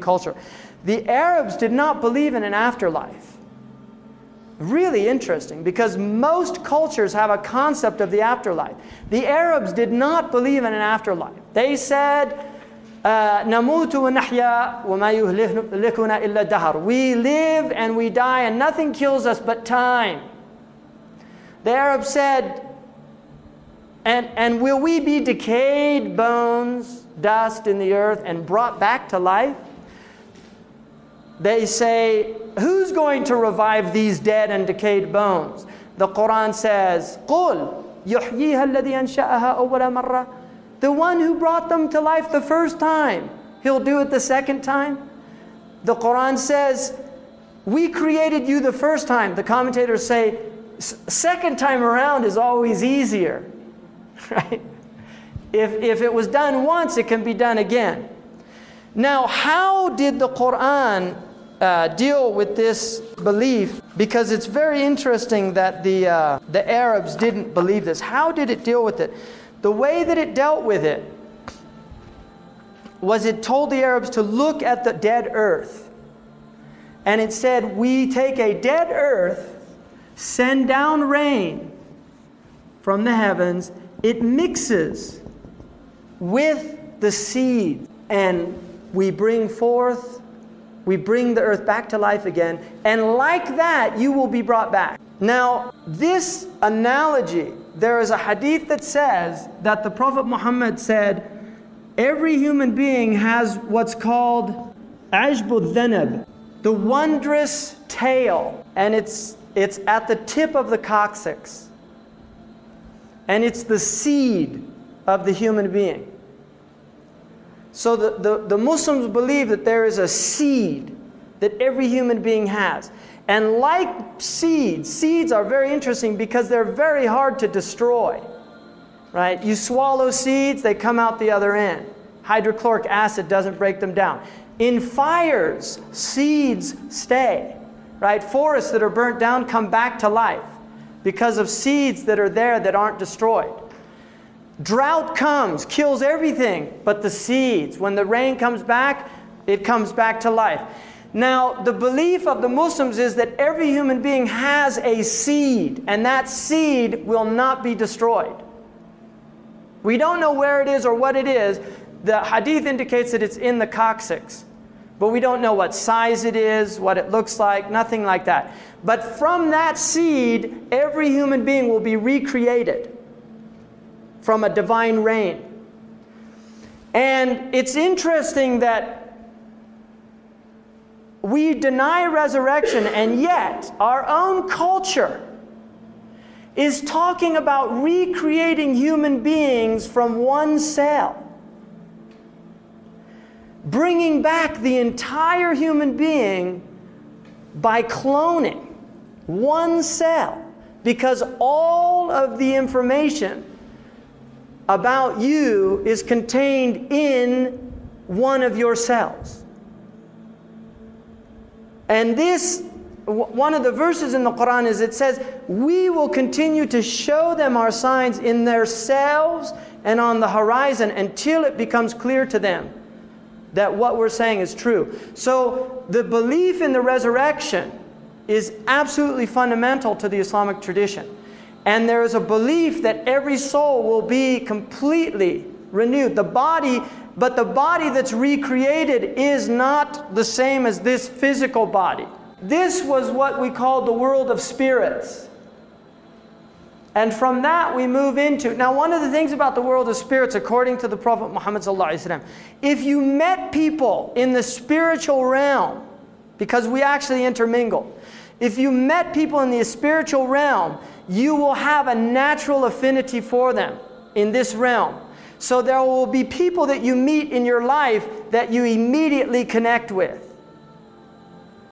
culture. The Arabs did not believe in an afterlife. Really interesting because most cultures have a concept of the afterlife. The Arabs did not believe in an afterlife. They said, نموت ونحيا وما يهلكنا إلا الدهر. We live and we die and nothing kills us but time. The Arabs said, and, and will we be decayed bones, dust in the earth, and brought back to life? They say, Who's going to revive these dead and decayed bones? The Quran says, قُلْ يُحْيِيهَا الَّذِي أَنشَأَهَا أَوَّلَ مَرَّةٍ The one who brought them to life the first time, he'll do it the second time. The Quran says, We created you the first time. The commentators say, Second time around is always easier. right? If, if it was done once, it can be done again. Now, how did the Quran uh, deal with this belief? Because it's very interesting that the, uh, the Arabs didn't believe this. How did it deal with it? The way that it dealt with it was it told the Arabs to look at the dead earth. And it said, We take a dead earth, send down rain from the heavens, it mixes with the seed, and we bring forth, we bring the earth back to life again, and like that, you will be brought back. Now, this analogy, there is a hadith that says that the Prophet Muhammad said, every human being has what's called ajbu dhanab, the wondrous tail, and it's, it's at the tip of the coccyx and it's the seed of the human being. So the, the, the, Muslims believe that there is a seed that every human being has. And like seeds, seeds are very interesting because they're very hard to destroy. Right? You swallow seeds, they come out the other end. Hydrochloric acid doesn't break them down. In fires, seeds stay. Right? Forests that are burnt down come back to life because of seeds that are there that aren't destroyed. Drought comes, kills everything but the seeds. When the rain comes back, it comes back to life. Now, the belief of the Muslims is that every human being has a seed, and that seed will not be destroyed. We don't know where it is or what it is. The hadith indicates that it's in the coccyx, but we don't know what size it is, what it looks like, nothing like that. But from that seed, every human being will be recreated from a divine rain. And it's interesting that we deny resurrection, and yet our own culture is talking about recreating human beings from one cell. Bringing back the entire human being by cloning one cell, because all of the information about you is contained in one of your cells. And this, one of the verses in the Quran is it says, We will continue to show them our signs in their cells and on the horizon until it becomes clear to them that what we're saying is true. So the belief in the resurrection is absolutely fundamental to the Islamic tradition. And there is a belief that every soul will be completely renewed. The body, but the body that's recreated is not the same as this physical body. This was what we call the world of spirits. And from that we move into now one of the things about the world of spirits according to the prophet Muhammad if you met people in the spiritual realm because we actually intermingle if you met people in the spiritual realm, you will have a natural affinity for them in this realm. So there will be people that you meet in your life that you immediately connect with.